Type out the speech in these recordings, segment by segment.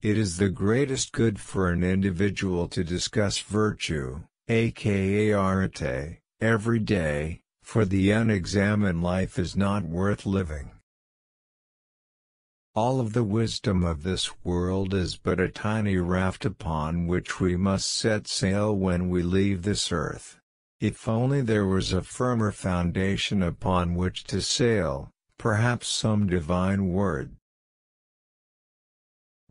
It is the greatest good for an individual to discuss virtue, aka arete, every day, for the unexamined life is not worth living. All of the wisdom of this world is but a tiny raft upon which we must set sail when we leave this earth. If only there was a firmer foundation upon which to sail, perhaps some divine word.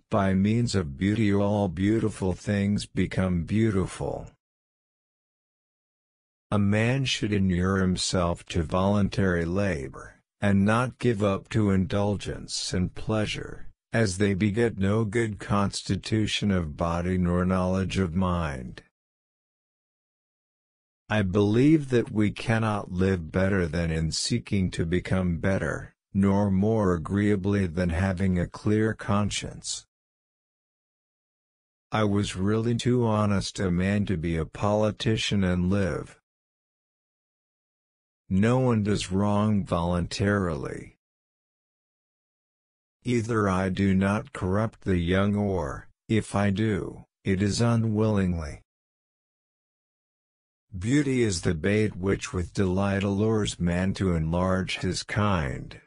By means of beauty all beautiful things become beautiful. A man should inure himself to voluntary labor and not give up to indulgence and pleasure, as they beget no good constitution of body nor knowledge of mind. I believe that we cannot live better than in seeking to become better, nor more agreeably than having a clear conscience. I was really too honest a man to be a politician and live. No one does wrong voluntarily. Either I do not corrupt the young or, if I do, it is unwillingly. Beauty is the bait which with delight allures man to enlarge his kind.